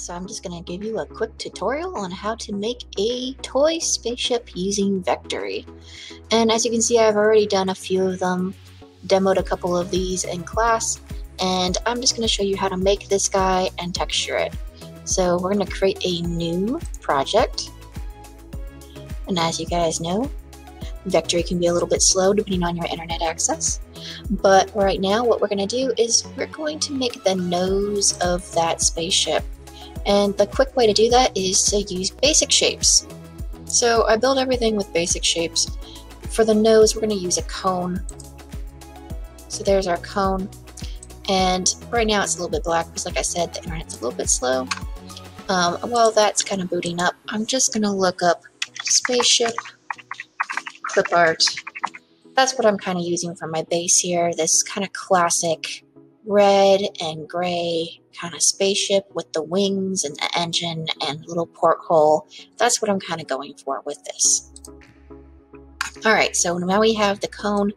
so I'm just going to give you a quick tutorial on how to make a toy spaceship using Vectary. And as you can see, I've already done a few of them, demoed a couple of these in class, and I'm just going to show you how to make this guy and texture it. So we're going to create a new project. And as you guys know, Vectary can be a little bit slow depending on your internet access. But right now what we're going to do is we're going to make the nose of that spaceship. And the quick way to do that is to use basic shapes. So I build everything with basic shapes. For the nose, we're going to use a cone. So there's our cone. And right now it's a little bit black because like I said, the internet's a little bit slow. Um, while that's kind of booting up, I'm just going to look up spaceship clip art. That's what I'm kind of using for my base here. This kind of classic red and gray kind of spaceship with the wings and the engine and little porthole. That's what I'm kind of going for with this. Alright, so now we have the cone.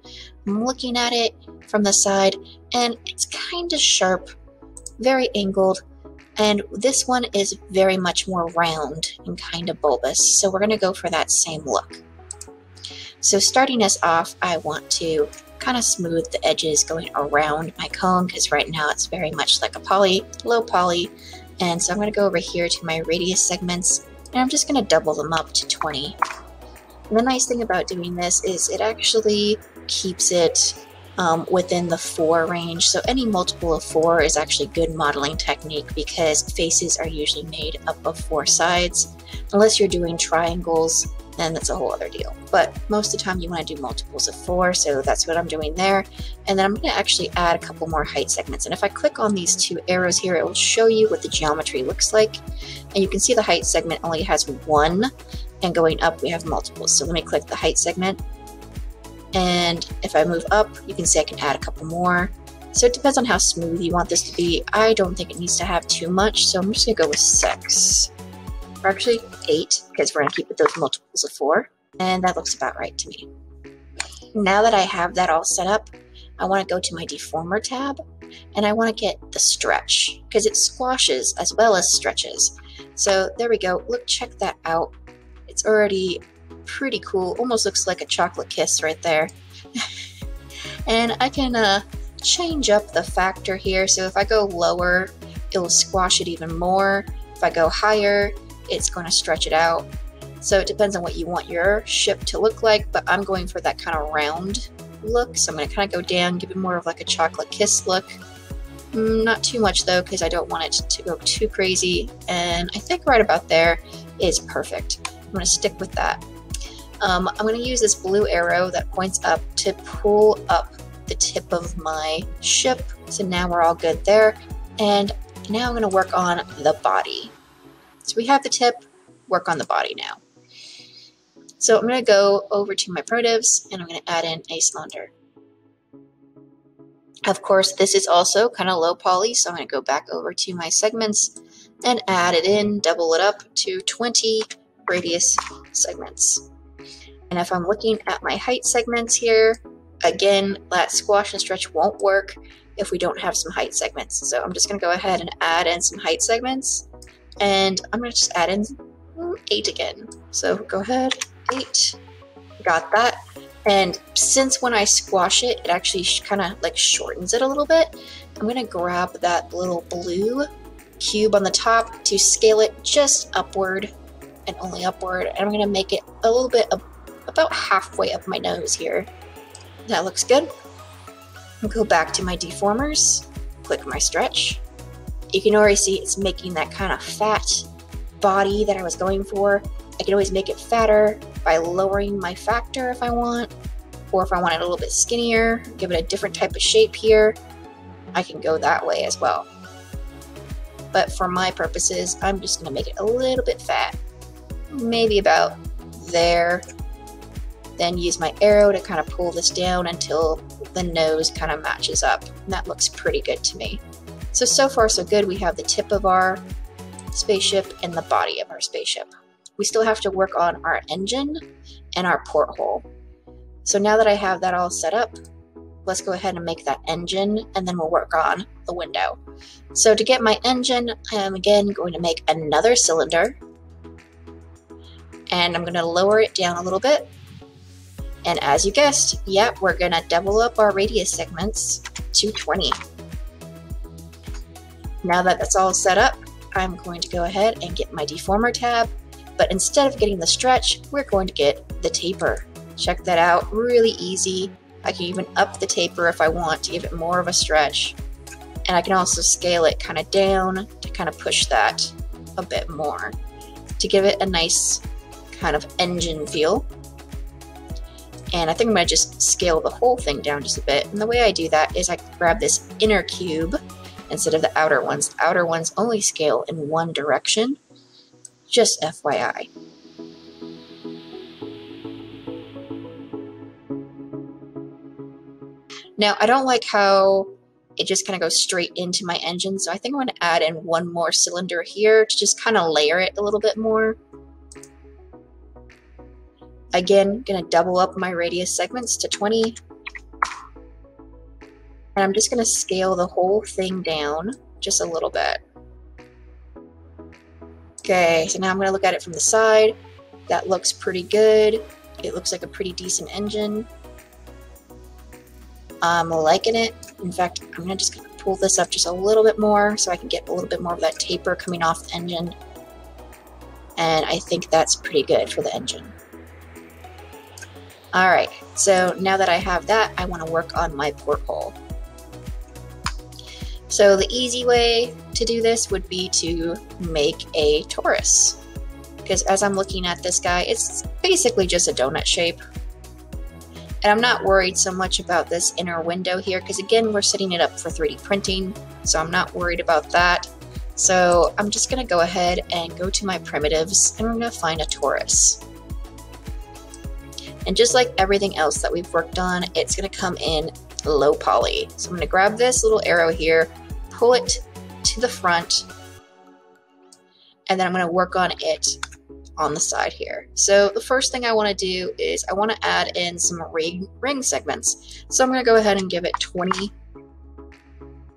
I'm looking at it from the side and it's kind of sharp, very angled, and this one is very much more round and kind of bulbous, so we're going to go for that same look. So starting us off, I want to kind of smooth the edges going around my cone because right now it's very much like a poly, low poly. And so I'm going to go over here to my radius segments and I'm just going to double them up to 20. And the nice thing about doing this is it actually keeps it um, within the 4 range. So any multiple of 4 is actually good modeling technique because faces are usually made up of 4 sides. Unless you're doing triangles, then that's a whole other deal. But most of the time you want to do multiples of 4, so that's what I'm doing there. And then I'm going to actually add a couple more height segments. And if I click on these two arrows here, it will show you what the geometry looks like. And you can see the height segment only has one, and going up we have multiples. So let me click the height segment and if I move up, you can see I can add a couple more. So it depends on how smooth you want this to be. I don't think it needs to have too much, so I'm just gonna go with six. Or actually eight, because we're gonna keep with those multiples of four. And that looks about right to me. Now that I have that all set up, I wanna go to my deformer tab, and I wanna get the stretch, because it squashes as well as stretches. So there we go, look, check that out. It's already pretty cool. Almost looks like a chocolate kiss right there. and I can uh, change up the factor here. So if I go lower, it'll squash it even more. If I go higher, it's going to stretch it out. So it depends on what you want your ship to look like, but I'm going for that kind of round look. So I'm going to kind of go down, give it more of like a chocolate kiss look. Mm, not too much though, because I don't want it to go too crazy. And I think right about there is perfect. I'm going to stick with that. Um, I'm going to use this blue arrow that points up to pull up the tip of my ship. So now we're all good there. And now I'm going to work on the body. So we have the tip, work on the body now. So I'm going to go over to my primitives and I'm going to add in a cylinder. Of course, this is also kind of low poly, so I'm going to go back over to my segments and add it in, double it up to 20 radius segments. And if I'm looking at my height segments here, again, that squash and stretch won't work if we don't have some height segments. So I'm just going to go ahead and add in some height segments. And I'm to just add in 8 again. So go ahead, 8. Got that. And since when I squash it, it actually kind of like shortens it a little bit, I'm to grab that little blue cube on the top to scale it just upward and only upward. And I'm to make it a little bit about halfway up my nose here. That looks good. I'll go back to my deformers, click my stretch. You can already see it's making that kind of fat body that I was going for. I can always make it fatter by lowering my factor if I want, or if I want it a little bit skinnier, give it a different type of shape here, I can go that way as well. But for my purposes, I'm just going to make it a little bit fat. Maybe about there then use my arrow to kind of pull this down until the nose kind of matches up. And that looks pretty good to me. So, so far so good. We have the tip of our spaceship and the body of our spaceship. We still have to work on our engine and our porthole. So now that I have that all set up, let's go ahead and make that engine and then we'll work on the window. So to get my engine, I am again going to make another cylinder and I'm going to lower it down a little bit. And as you guessed, yep, we're going to double up our radius segments to 20. Now that that's all set up, I'm going to go ahead and get my deformer tab, but instead of getting the stretch, we're going to get the taper. Check that out, really easy. I can even up the taper if I want to give it more of a stretch. And I can also scale it kind of down to kind of push that a bit more to give it a nice kind of engine feel. And I think I'm going to just scale the whole thing down just a bit. And the way I do that is I grab this inner cube instead of the outer ones. The outer ones only scale in one direction. Just FYI. Now, I don't like how it just kind of goes straight into my engine, so I think I'm going to add in one more cylinder here to just kind of layer it a little bit more. Again, going to double up my radius segments to 20. And I'm just going to scale the whole thing down just a little bit. Okay, so now I'm going to look at it from the side. That looks pretty good. It looks like a pretty decent engine. I'm liking it. In fact, I'm gonna just pull this up just a little bit more so I can get a little bit more of that taper coming off the engine. And I think that's pretty good for the engine. Alright, so now that I have that, I want to work on my porthole. So the easy way to do this would be to make a torus. Because as I'm looking at this guy, it's basically just a donut shape. And I'm not worried so much about this inner window here because again, we're setting it up for 3D printing, so I'm not worried about that. So I'm just gonna go ahead and go to my primitives and we're gonna find a torus. And just like everything else that we've worked on, it's gonna come in low poly. So I'm gonna grab this little arrow here, pull it to the front, and then I'm gonna work on it on the side here. So the first thing I want to do is I want to add in some ring, ring segments. So I'm going to go ahead and give it 20,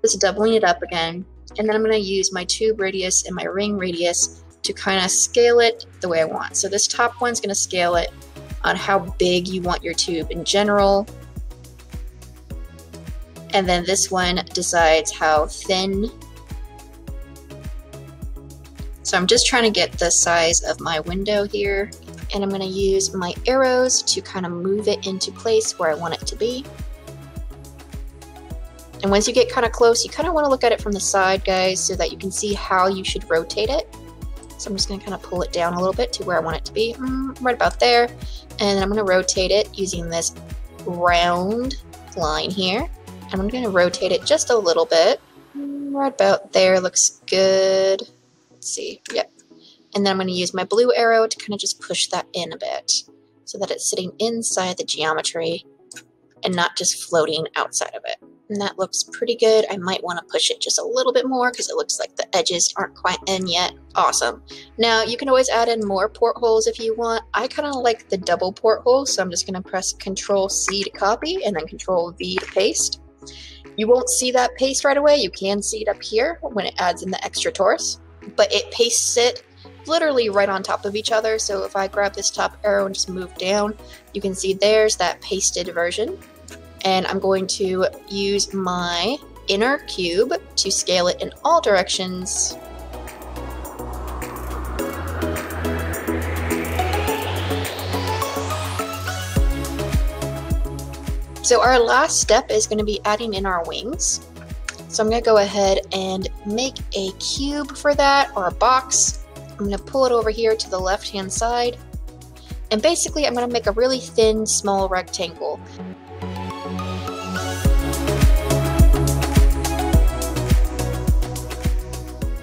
just doubling it up again. And then I'm going to use my tube radius and my ring radius to kind of scale it the way I want. So this top one's going to scale it on how big you want your tube in general. And then this one decides how thin so I'm just trying to get the size of my window here and I'm going to use my arrows to kind of move it into place where I want it to be. And once you get kind of close, you kind of want to look at it from the side, guys, so that you can see how you should rotate it. So I'm just going to kind of pull it down a little bit to where I want it to be, mm, right about there. And I'm going to rotate it using this round line here. And I'm going to rotate it just a little bit. Right about there looks good. Let's see, yep. And then I'm going to use my blue arrow to kind of just push that in a bit so that it's sitting inside the geometry and not just floating outside of it. And that looks pretty good. I might want to push it just a little bit more because it looks like the edges aren't quite in yet. Awesome. Now, you can always add in more portholes if you want. I kind of like the double porthole, so I'm just going to press Control C to copy and then Control V to paste. You won't see that paste right away. You can see it up here when it adds in the extra torus but it pastes it literally right on top of each other. So if I grab this top arrow and just move down, you can see there's that pasted version. And I'm going to use my inner cube to scale it in all directions. So our last step is going to be adding in our wings. So I'm going to go ahead and make a cube for that or a box. I'm going to pull it over here to the left hand side. And basically I'm going to make a really thin small rectangle.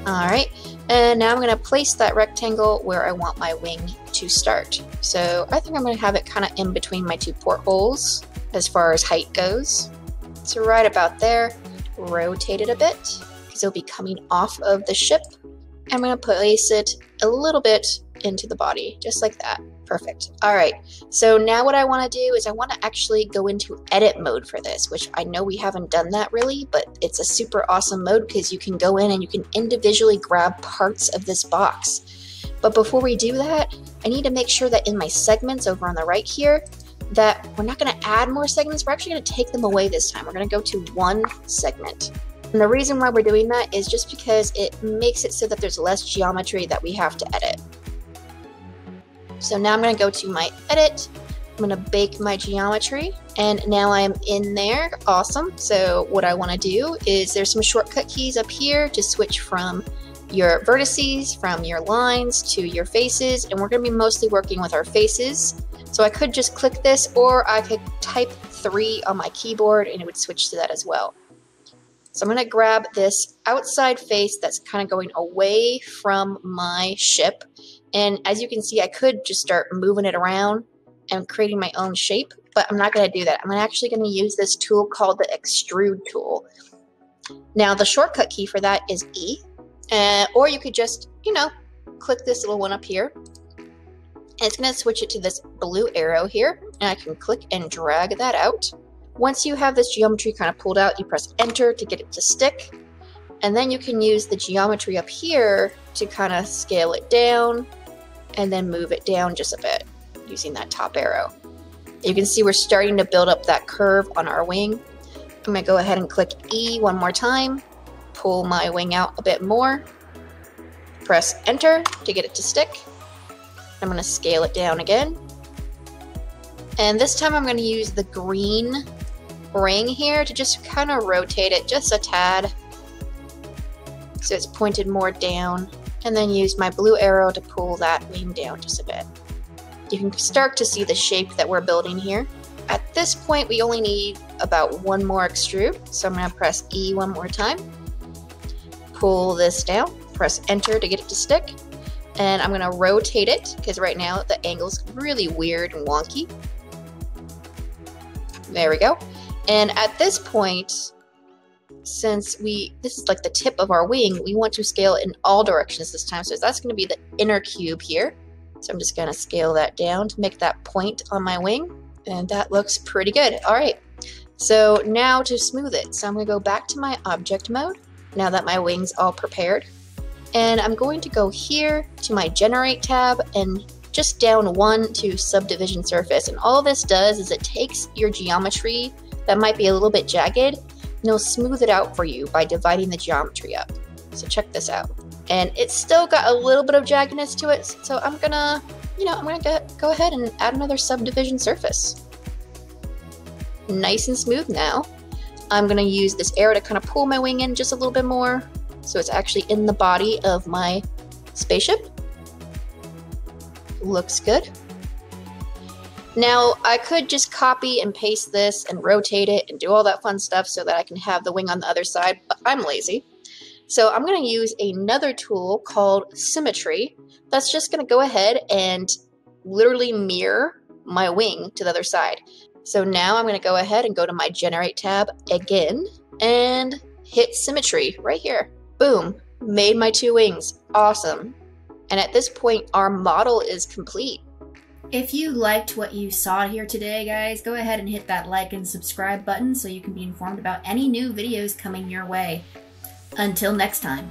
Alright, and now I'm going to place that rectangle where I want my wing to start. So I think I'm going to have it kind of in between my two portholes as far as height goes. So right about there rotate it a bit because it'll be coming off of the ship. I'm going to place it a little bit into the body, just like that. Perfect. All right. So now what I want to do is I want to actually go into edit mode for this, which I know we haven't done that really, but it's a super awesome mode because you can go in and you can individually grab parts of this box. But before we do that, I need to make sure that in my segments over on the right here, that we're not going to add more segments, we're actually going to take them away this time. We're going to go to one segment. And the reason why we're doing that is just because it makes it so that there's less geometry that we have to edit. So now I'm going to go to my edit. I'm going to bake my geometry and now I'm in there. Awesome. So what I want to do is there's some shortcut keys up here to switch from your vertices, from your lines to your faces. And we're going to be mostly working with our faces. So I could just click this or I could type three on my keyboard and it would switch to that as well. So I'm going to grab this outside face that's kind of going away from my ship and as you can see, I could just start moving it around and creating my own shape, but I'm not going to do that. I'm actually going to use this tool called the extrude tool. Now the shortcut key for that is E, uh, or you could just, you know, click this little one up here. And it's going to switch it to this blue arrow here, and I can click and drag that out. Once you have this geometry kind of pulled out, you press enter to get it to stick. And then you can use the geometry up here to kind of scale it down and then move it down just a bit using that top arrow. You can see we're starting to build up that curve on our wing. I'm going to go ahead and click E one more time, pull my wing out a bit more, press enter to get it to stick. I'm going to scale it down again. And this time I'm going to use the green ring here to just kind of rotate it just a tad so it's pointed more down and then use my blue arrow to pull that wing down just a bit. You can start to see the shape that we're building here. At this point, we only need about one more extrude, so I'm going to press E one more time, pull this down, press enter to get it to stick, and I'm to rotate it, because right now the angle's really weird and wonky. There we go. And at this point, since we this is like the tip of our wing, we want to scale in all directions this time. So that's to be the inner cube here. So I'm just to scale that down to make that point on my wing. And that looks pretty good. All right. So now to smooth it. So I'm to go back to my object mode now that my wing's all prepared. And I'm going to go here to my generate tab and just down one to subdivision surface. And all this does is it takes your geometry that might be a little bit jagged and it'll smooth it out for you by dividing the geometry up. So check this out. And it's still got a little bit of jaggedness to it, so I'm gonna, you know, I'm gonna get, go ahead and add another subdivision surface. Nice and smooth now. I'm gonna use this arrow to kind of pull my wing in just a little bit more, so it's actually in the body of my spaceship. Looks good. Now, I could just copy and paste this and rotate it and do all that fun stuff so that I can have the wing on the other side, but I'm lazy. So I'm going to use another tool called Symmetry that's just going to go ahead and literally mirror my wing to the other side. So now I'm going to go ahead and go to my Generate tab again and hit Symmetry right here. Boom, made my two wings. Awesome. And at this point, our model is complete. If you liked what you saw here today, guys, go ahead and hit that like and subscribe button so you can be informed about any new videos coming your way. Until next time.